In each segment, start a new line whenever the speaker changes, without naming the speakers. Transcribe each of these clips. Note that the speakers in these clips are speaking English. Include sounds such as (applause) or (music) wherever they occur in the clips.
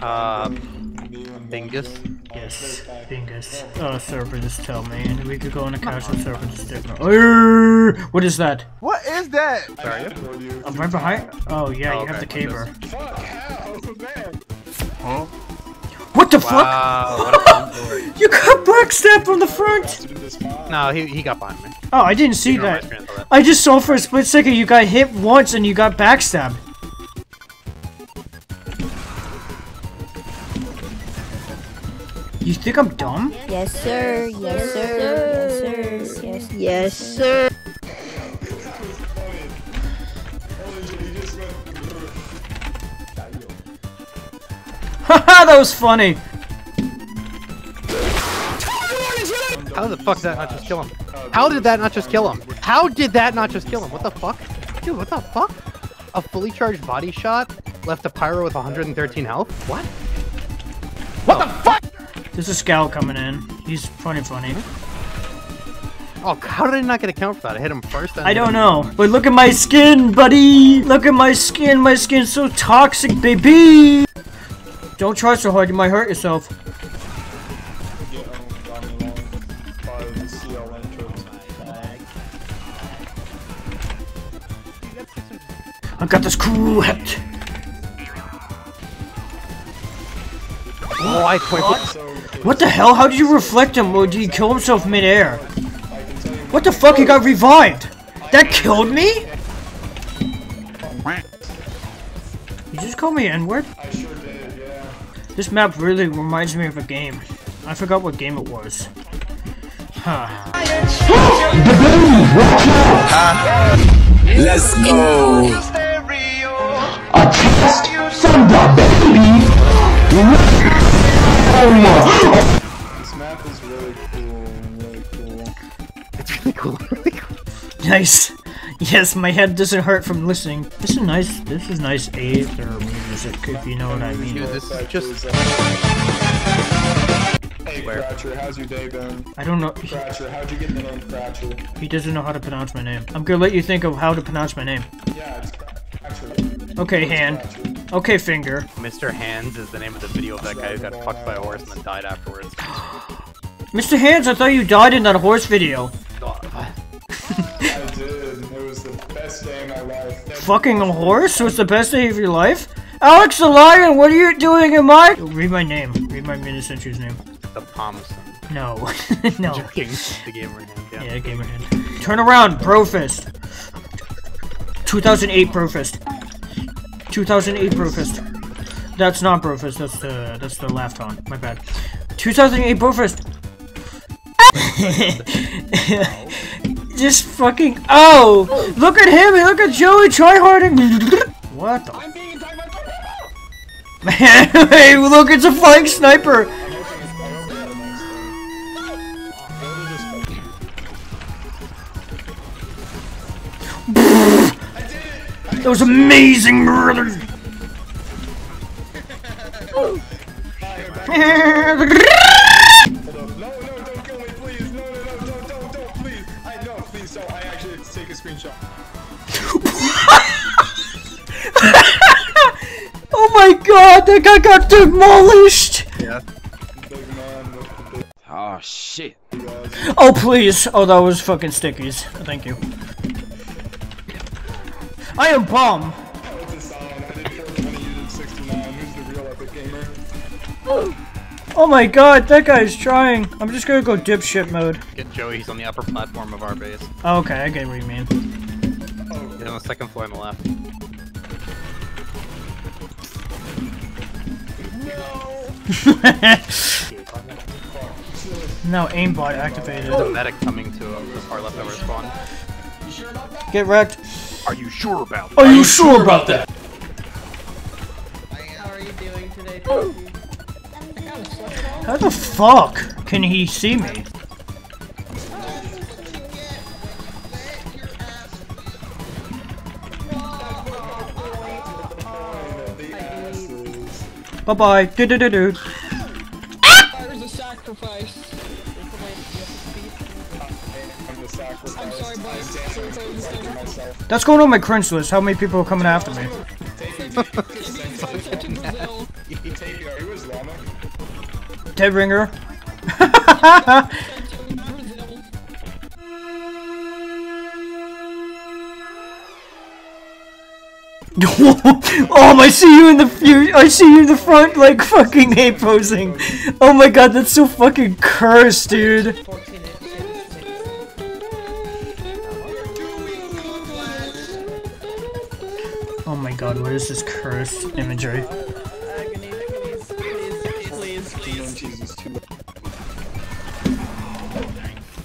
Uh, Bingus.
Yes, Bingus. Oh, server just tell me. And we could go on a casual server just different. Arrgh! What is that?
What is that?
Sorry.
I'm right behind. Oh yeah,
Oh,
you have the
okay,
caber.
Fuck, how? Man.
What the fuck?
What a (laughs) fun story.
You got backstabbed from the front.
No, he, he got behind me.
Oh, I didn't see
You know my
that.
that.
I just saw for a split second you got hit once and you got backstabbed. You think I'm dumb?
Yes, sir. Yes, sir. Yes, sir. Yes, yes, sir.
Haha, (laughs) that was funny.
How the fuck did that not just kill him? How did that not just kill him? How did that not just kill him? What the fuck? Dude, what the fuck? A fully charged body shot left a pyro with 113 health? What? What the fuck?
There's a scout coming in. He's funny, funny.
Oh, how did I not get a count for that? I hit him first.
I don't know. But look at my skin, buddy. Look at my skin. My skin's so toxic, baby. Don't try so hard. You might hurt yourself. I've got this cool hat.
Oh, I quit.
What the hell? How did you reflect him? Or did he kill himself midair? What the fuck? He got revived. That killed me? You just called me N-word?
I sure did, yeah.
This map really reminds me of a game. I forgot what game it was. Huh.
Let's go.
Nice. Yes, my head doesn't hurt from listening. This is nice. This is nice Aether music, if you know what I mean.
Dude, this is just.
was, Hey,
Where?
Cratcher, how's your day been?
I don't know.
Cratcher, how'd you get the name Cratcher?
He doesn't know how to pronounce my name. I'm gonna let you think of how to pronounce my name.
Yeah, it's Cratcher.
Okay, hand.
Cratcher.
Okay, finger.
Mr. Hands is the name of the video of that guy who got fucked by a horse and then died afterwards. (gasps)
Mr. Hands, I thought you died in that horse video.
I did. It was the best day of my life.
Fucking a horse was the best day of your life? Alex the Lion, what are you doing in my- Read my name. Read my mini-sentry's name.
The Palmson.
No. (laughs) no.
Joking. The gamer hand. Yeah.
Yeah, gamer hand. Turn around, Brofist. 2008 Brofist. 2008 Brofist. That's not Brofist, that's the that's the left on. My bad. 2008 Brofist. (laughs) Just fucking oh! Look at him! Look at Joey tryharding. What the? Man, (laughs) hey, look! It's a flying sniper. That was amazing, brother. (laughs) (laughs) my god, that guy got demolished!
Yeah.
Big man with the big
Oh shit.
Oh please! Oh, that was fucking stickies. Thank you. I am bomb!
It's a sign. I did 420, you did 69. Who's the real epic gamer?
Oh my god, that guy's trying. I'm just gonna go dipshit mode.
Get Joey. He's on the upper platform of our base.
Oh, okay, I get what you mean.
He's on the second floor on the left. (laughs)
no, aimbot activated.
There's a medic coming to uh, the far left of spawn.
Get wrecked.
Are you sure about that?
Are you sure about that?
How are you doing today,
How the fuck can he see me? Bye bye. Do do do do.
There's a sacrifice.
I'm. I'm.
That's going on my cringe list. How many people are coming after me?
Brazil.
Take it Wait, are you Islamic?
Dead ringer. (laughs) (laughs) (laughs) oh, I see you in the I see you in the front, like fucking A posing. Oh my god, that's so fucking cursed, dude. Oh my god, what is this cursed imagery?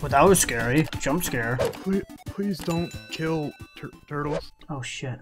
Well, that was scary. Jump scare.
Please, please don't kill tur turtles.
Oh shit.